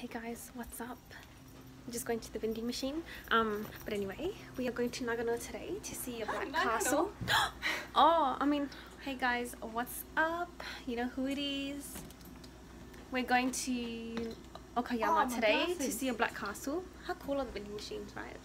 Hey guys, what's up? I'm just going to the vending machine. Um, but anyway, we are going to Nagano today to see a black castle. oh, I mean, hey guys, what's up? You know who it is? We're going to Okayama Oh, today to see a black castle. How cool are the vending machines, right?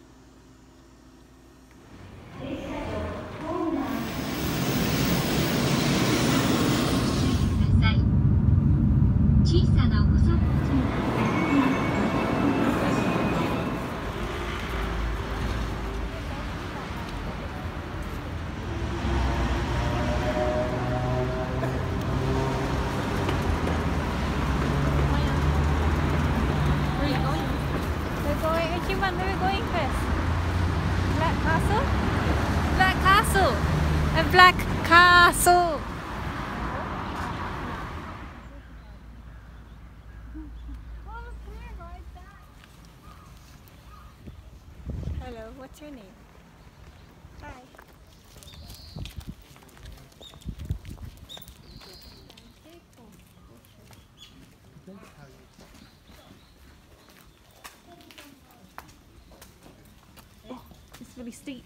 Black Castle! Hello, what's your name? Hi. Oh, it's really steep.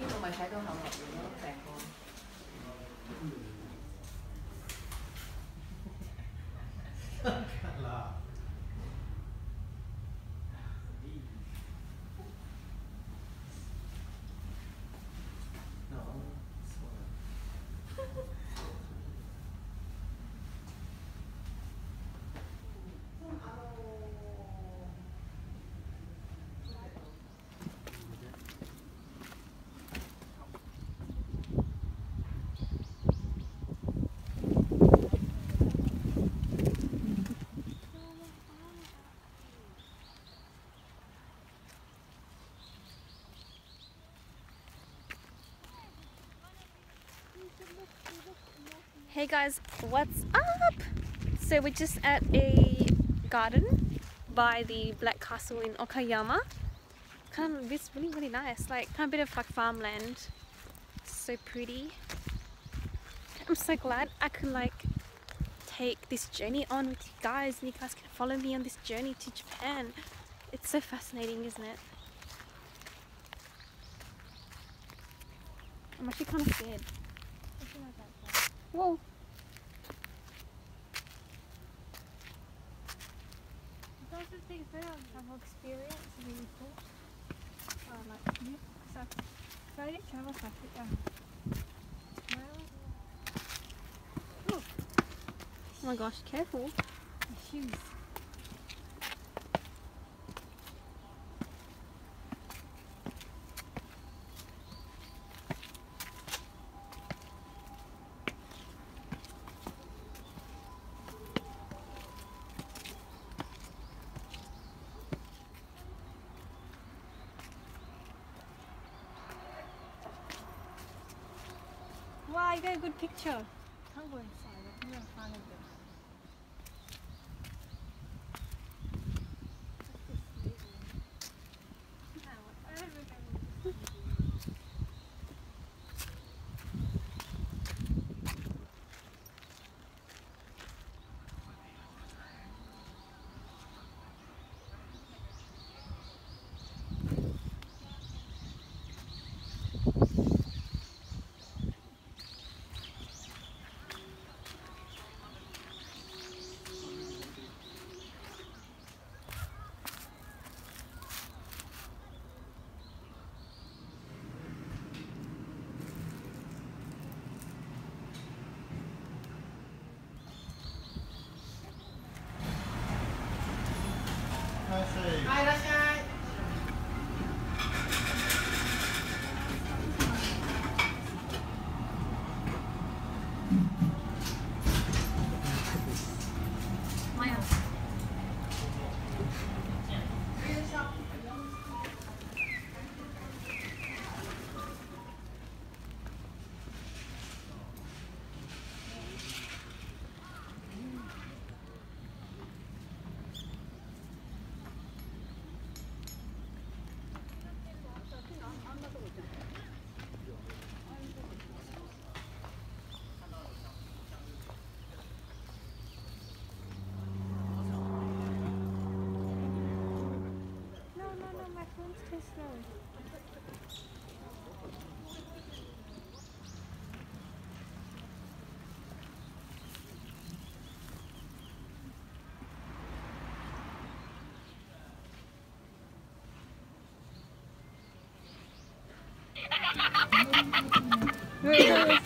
呢度咪睇到好热闹咯，病个。Hey guys, what's up? So we're just at a garden by the Black Castle in Okayama. Kind of, it's really really nice. Like kind of a bit of like farmland. So pretty. I'm so glad I could like take this journey on with you guys, and you guys can follow me on this journey to Japan. It's so fascinating, isn't it? I'm actually kind of scared. Whoa. Those are things that I have experience really cool. Uh, like, yeah, so, so I did travel um, well, Oh my gosh, careful. the shoes. You got a good picture. I'm. Phone's too slow. Wait, wait, wait.